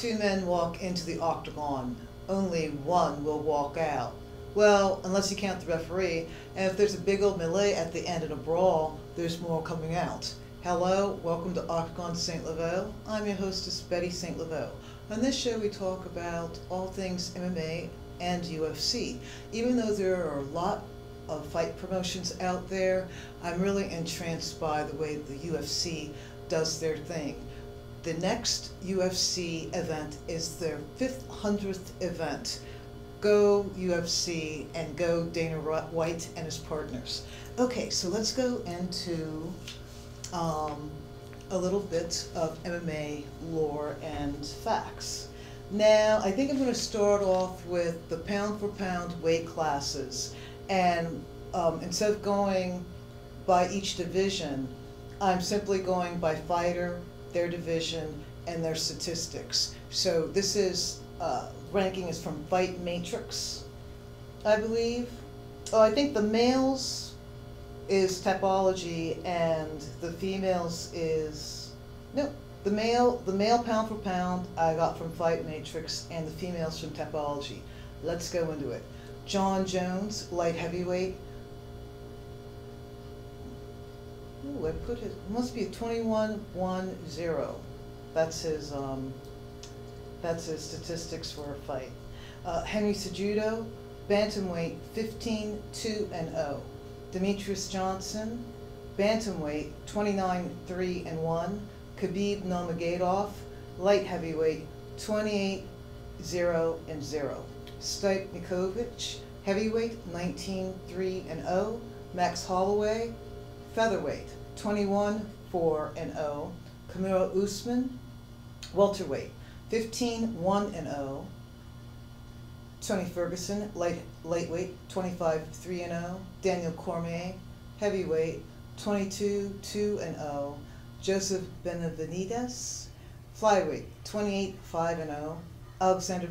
two men walk into the octagon, only one will walk out. Well, unless you count the referee, and if there's a big old melee at the end of a brawl, there's more coming out. Hello, welcome to Octagon St. Laveau. I'm your hostess, Betty St. Laveau. On this show, we talk about all things MMA and UFC. Even though there are a lot of fight promotions out there, I'm really entranced by the way the UFC does their thing. The next UFC event is their 500th event. Go UFC and go Dana White and his partners. Okay, so let's go into um, a little bit of MMA lore and facts. Now, I think I'm going to start off with the pound for pound weight classes. And um, instead of going by each division, I'm simply going by fighter, their division, and their statistics. So this is, uh, ranking is from Fight Matrix, I believe. Oh, I think the males is Tapology and the females is, no, the male, the male pound for pound I got from Fight Matrix and the females from Tapology. Let's go into it. John Jones, light heavyweight. Ooh, I put his, must be a twenty-one, one, zero. That's his, um, that's his statistics for a fight. Uh, Henry Cejudo, bantamweight, fifteen, two, and oh. Demetrious Johnson, bantamweight, twenty-nine, three, and one. Khabib Nurmagomedov, light heavyweight, 28, 0, and 0. Stipe Miocic, heavyweight, 19, 3, and 0. Max Holloway, featherweight, 21, 4, and 0. Kamaru Usman, welterweight, 15, 1, and 0. Tony Ferguson, light, lightweight, 25, 3, and 0. Daniel Cormier, heavyweight, 22, 2, and 0. Joseph Benavidez, flyweight, 28, 5 and 0. Alexander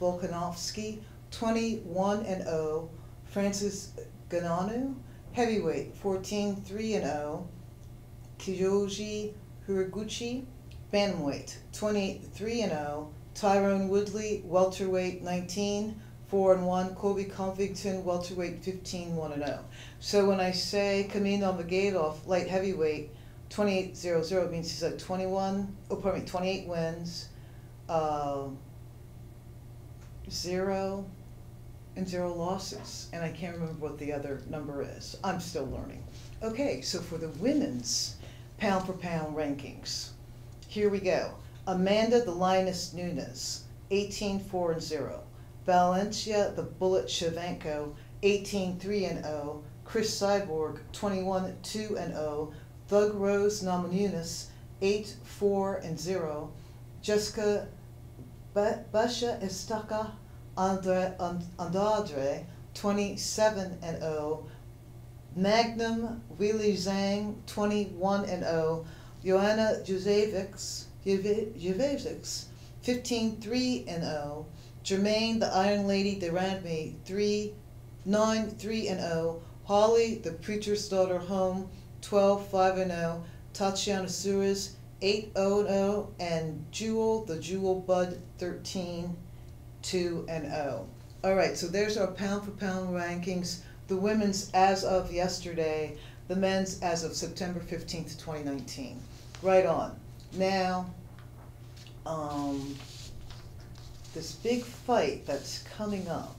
Volkanovski, 21 and 0. Francis Ngannou, heavyweight, 14, 3 and 0. Kyoji Horiguchi, bantamweight, 28, 3 and 0. Tyron Woodley, welterweight, 19, 4 and 1. Colby Covington, welterweight, 15, 1 and 0. So when I say Khabib Nurmagomedov, light heavyweight, 28-0-0 means he's at 21, oh, pardon me, 28 wins, uh, zero, and zero losses. And I can't remember what the other number is. I'm still learning. Okay, so for the women's pound for pound rankings, here we go. Amanda the Lioness Nunes, 18 4 and 0. Valencia the Bullet Shevchenko, 18 3 and 0. Cris Cyborg, 21 2 and 0. Thug Rose Namajunas, 8, 4, and 0. Jessica Basha Estaca Andrade, 27 and 0. Magnum Weili Zhang, 21 and 0. Joanna Juzevich, 15 3 and 0. Germaine the Iron Lady de Randamie, 3 9 3 and 0. Holly the Preacher's Daughter Holm, 12 5 and 0, Tatiana Suarez 8 0 0, and Jewel, the Jewel Bud 13 2 and 0. All right, so there's our pound for pound rankings. The women's as of yesterday, the men's as of September 15th, 2019. Right on. Now, um, this big fight that's coming up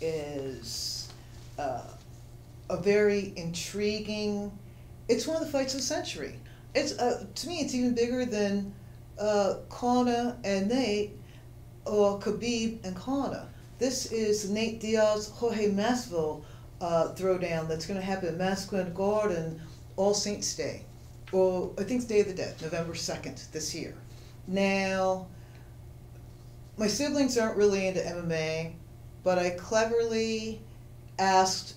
is uh, a very intriguing it's one of the fights of the century. It's uh, to me, it's even bigger than uh, and Nate or Khabib and Conor. This is Nate Diaz Jorge Masvidal uh, throwdown that's going to happen at Square Garden All Saints Day. Well, I think it's Day of the Dead, November 2nd this year. Now, my siblings aren't really into MMA, but I cleverly asked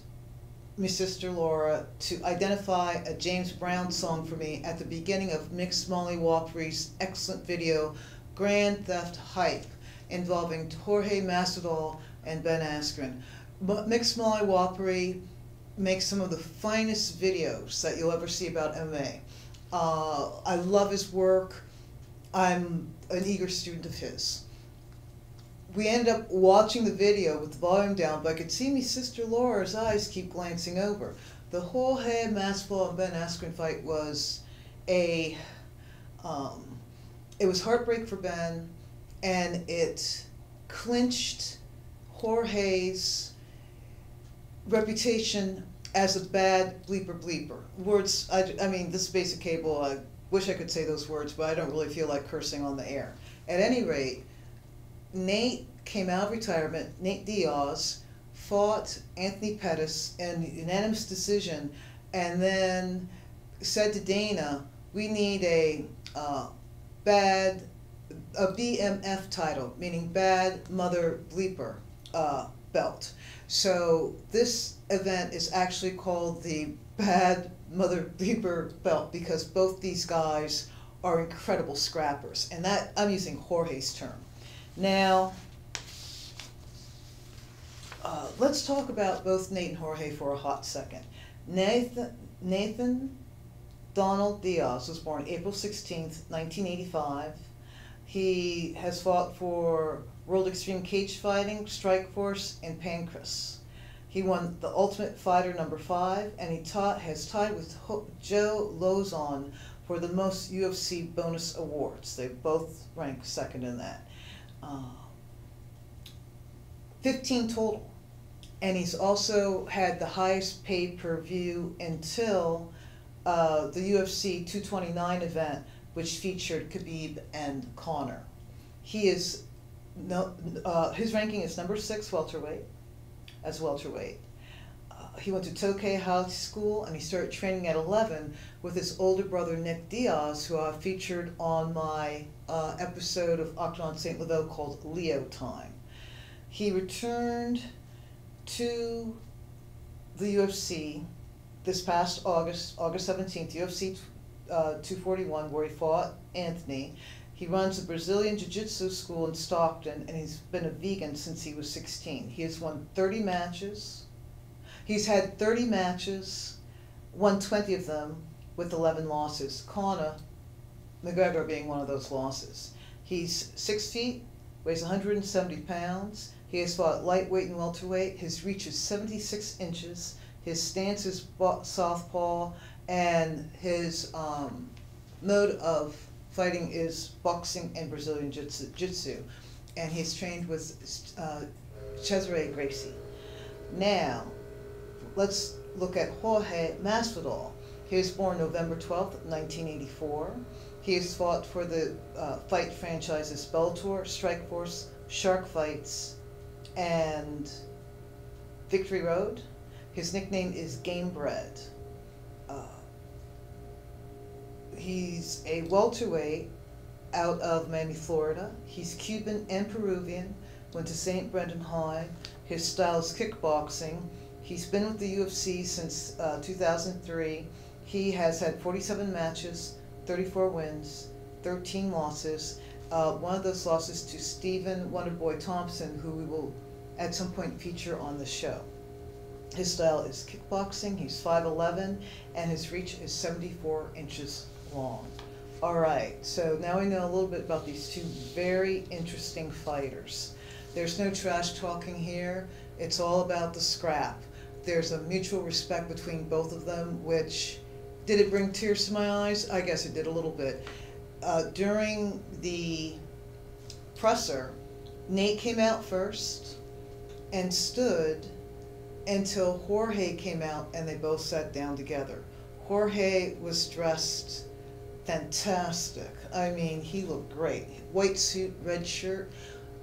my sister Laura to identify a James Brown song for me at the beginning of Mixed Molly Walkery's excellent video, Grand Theft Hype, involving Jorge Masvidal and Ben Askren. But Mixed Molly Walkery makes some of the finest videos that you'll ever see about MMA. Uh, I love his work. I'm an eager student of his. We ended up watching the video with the volume down, but I could see me sister Laura's eyes keep glancing over. The Jorge Masvidal and Ben Askren fight was a, um, it was heartbreak for Ben, and it clinched Jorge's reputation as a bad bleeper bleeper. Words, I, I mean, this is basic cable. I wish I could say those words, but I don't really feel like cursing on the air. At any rate, Nate came out of retirement. Nate Diaz fought Anthony Pettis in unanimous decision, and then said to Dana, "We need a uh, bad, a BMF title, meaning bad mother bleeper uh, belt." So this event is actually called the Bad Mother Bleeper Belt because both these guys are incredible scrappers, and that I'm using Jorge's term. Now, uh, let's talk about both Nate and Jorge for a hot second. Nathan, Nathan Donald Diaz was born April 16th, 1985. He has fought for World Extreme Cage Fighting, Strikeforce, and Pancrase. He won the Ultimate Fighter number five, and he taught, has tied with Joe Lauzon for the most UFC bonus awards. They both rank second in that. Uh, 15 total. And he's also had the highest pay per view until uh, the UFC 229 event, which featured Khabib and Conor. He is no, uh, his ranking is number six welterweight, as welterweight. Uh, he went to Tokay High School and he started training at 11 with his older brother Nick Diaz, who I featured on my uh, episode of Octagon St. Laveau called Leo Time. He returned to the UFC this past August, August 17th, UFC uh, 241, where he fought Anthony. He runs a Brazilian Jiu Jitsu school in Stockton, and he's been a vegan since he was 16. He has won 30 matches. He's had 30 matches, won 20 of them with 11 losses. Conor McGregor being one of those losses. He's six feet, weighs 170 pounds. He has fought lightweight and welterweight. His reach is 76 inches. His stance is southpaw, and his um, mode of fighting is boxing and Brazilian Jiu-Jitsu. And he's trained with uh, Cesar Gracie. Now, let's look at Jorge Masvidal. He was born November 12th, 1984. He has fought for the uh, fight franchises Bellator, Strikeforce, Shark Fights, and Victory Road. His nickname is Gamebred. Uh, he's a welterweight out of Miami, Florida. He's Cuban and Peruvian. Went to St. Brendan High. His style is kickboxing. He's been with the UFC since uh, 2003. He has had 47 matches, 34 wins, 13 losses. Uh, one of those losses to Stephen Wonderboy Thompson, who we will at some point feature on the show. His style is kickboxing. He's 5'11 and his reach is 74 inches long. All right, so now we know a little bit about these two very interesting fighters. There's no trash talking here. It's all about the scrap. There's a mutual respect between both of them, which did it bring tears to my eyes? I guess it did a little bit. Uh, during the presser, Nate came out first and stood until Jorge came out and they both sat down together. Jorge was dressed fantastic. I mean, he looked great. White suit, red shirt.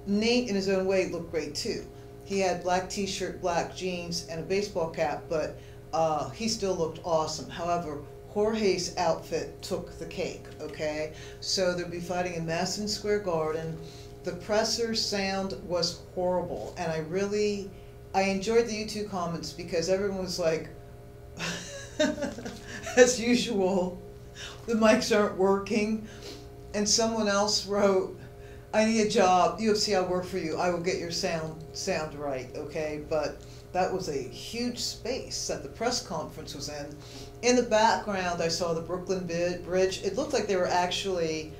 Nate, in his own way, looked great too. He had black t-shirt, black jeans, and a baseball cap, but uh, he still looked awesome. However, Jorge's outfit took the cake, okay? So they'll be fighting in Madison Square Garden. The presser sound was horrible, and I really, I enjoyed the YouTube comments because everyone was like, as usual, the mics aren't working. And someone else wrote, I need a job. UFC, I'll work for you. I will get your sound sound right, okay? But that was a huge space that the press conference was in. In the background, I saw the Brooklyn Bridge. It looked like they were actually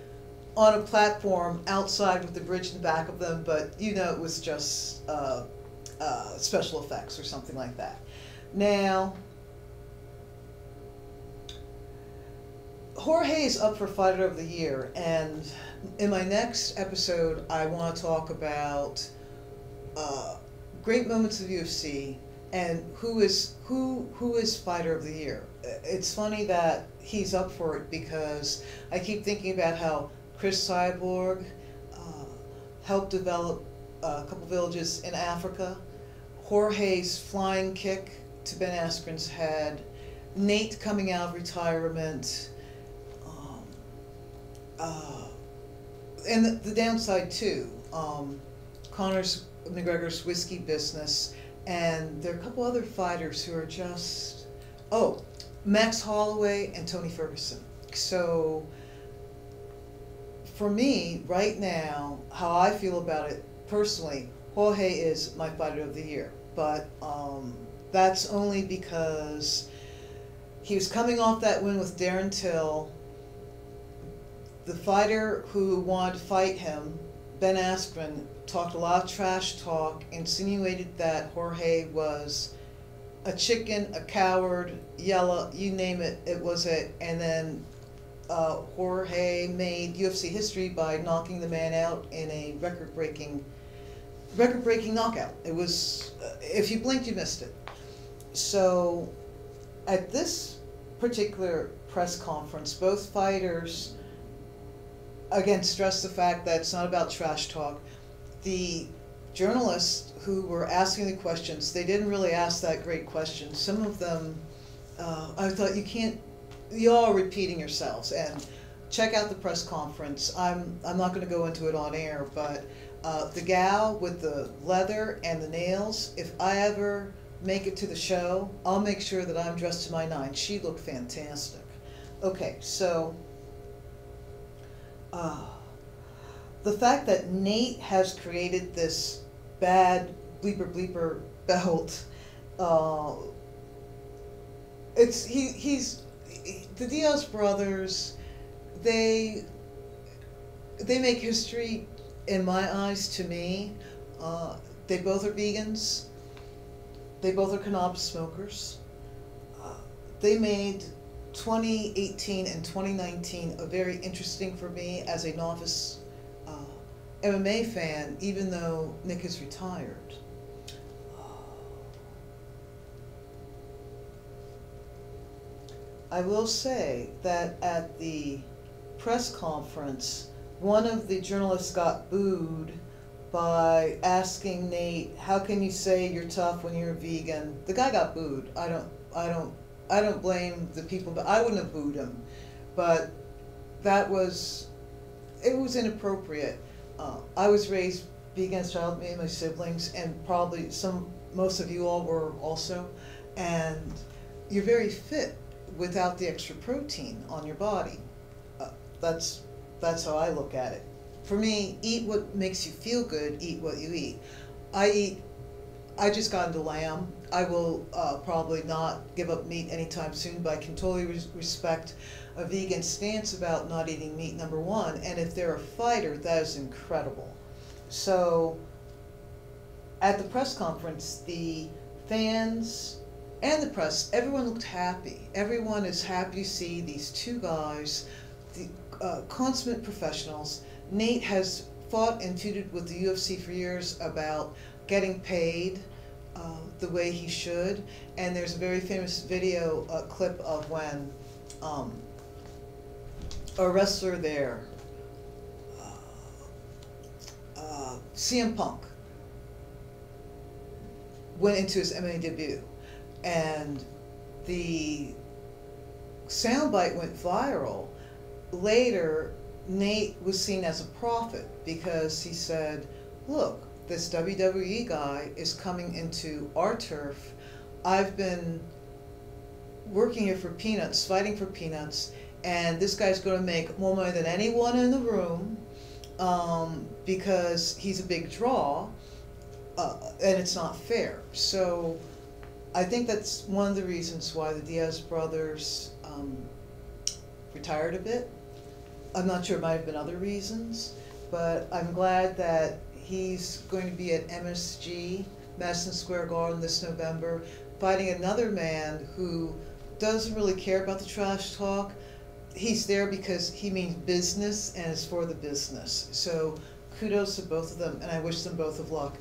on a platform outside with the bridge in the back of them, but you know it was just uh, uh, special effects or something like that. Now, Jorge is up for Fighter of the Year, and in my next episode, I want to talk about uh, great moments of UFC and who is who who is Fighter of the Year. It's funny that he's up for it because I keep thinking about how Cris Cyborg uh, helped develop a couple villages in Africa. Jorge's flying kick to Ben Askren's head. Nate coming out of retirement. Uh, and the, the, downside too. Um, Conor's McGregor's whiskey business, and there are a couple other fighters who are just oh, Max Holloway and Tony Ferguson. So for me, right now, how I feel about it personally, Jorge is my fighter of the year. But um, that's only because he was coming off that win with Darren Till. The fighter who wanted to fight him, Ben Askren, talked a lot of trash talk, insinuated that Jorge was a chicken, a coward, yellow, you name it, it was it. And then uh, Jorge made UFC history by knocking the man out in a record-breaking, record-breaking knockout. It was, uh, if you blinked, you missed it. So, at this particular press conference, both fighters again stress the fact that it's not about trash talk. The journalists who were asking the questions, they didn't really ask that great question. Some of them, uh, I thought you can't you all are repeating yourselves and check out the press conference. I'm I'm not going to go into it on air, but uh, the gal with the leather and the nails. If I ever make it to the show, I'll make sure that I'm dressed to my nine. She looked fantastic. Okay, so uh, the fact that Nate has created this bad bleeper bleeper belt. Uh, it's he he's the Diaz brothers, they they make history in my eyes. To me, uh, they both are vegans. They both are cannabis smokers. Uh, they made 2018 and 2019 a very interesting for me as a novice uh, MMA fan, even though Nick is retired. I will say that at the press conference, one of the journalists got booed by asking Nate, "How can you say you're tough when you're a vegan?" The guy got booed. I don't, I don't, I don't blame the people, but I wouldn't have booed him. But that was, it was inappropriate. Uh, I was raised vegan as a child, me and my siblings, and probably some, most of you all were also, and you're very fit without the extra protein on your body. Uh, that's that's how I look at it. For me, eat what makes you feel good. Eat what you eat. I eat. I just got into lamb. I will uh, probably not give up meat anytime soon, but I can totally res respect a vegan stance about not eating meat. Number one, and if they're a fighter, that is incredible. So, at the press conference, the fans and the press, everyone looked happy. Everyone is happy to see these two guys, the uh, consummate professionals. Nate has fought and feuded with the UFC for years about getting paid uh, the way he should. And there's a very famous video clip of when um, a wrestler there, uh, uh CM Punk, went into his MMA debut and the soundbite went viral. Later, Nate was seen as a prophet because he said, Look, this WWE guy is coming into our turf. I've been working here for peanuts, fighting for peanuts, and this guy's going to make more money than anyone in the room um, because he's a big draw, uh, and it's not fair. So I think that's one of the reasons why the Diaz brothers um, retired a bit. I'm not sure, it might have been other reasons, but I'm glad that he's going to be at MSG, Madison Square Garden this November, fighting another man who doesn't really care about the trash talk. He's there because he means business and is for the business. So kudos to both of them, and I wish them both of luck.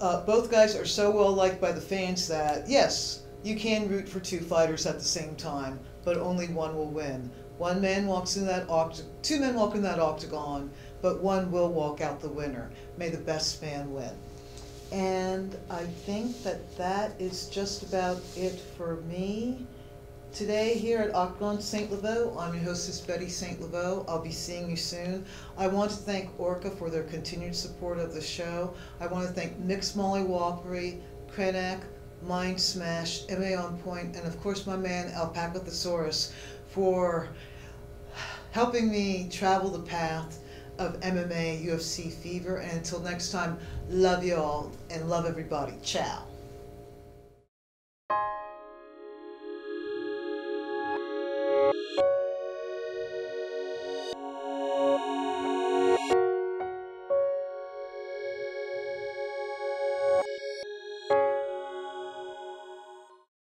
Uh, both guys are so well liked by the fans that, yes, you can root for two fighters at the same time, but only one will win. One man walks in that oct- two men walk in that octagon, but one will walk out the winner. May the best man win. And I think that that is just about it for me. Today here at Octagon St. Laveau, I'm your hostess Betty St. Laveau. I'll be seeing you soon. I want to thank Orca for their continued support of the show. I want to thank Mix Molly Walpery, Krenak, Mind Smash, MA On Point, and of course my man Alpaca Thesaurus for helping me travel the path of MMA, UFC fever. And until next time, love you all and love everybody. Ciao.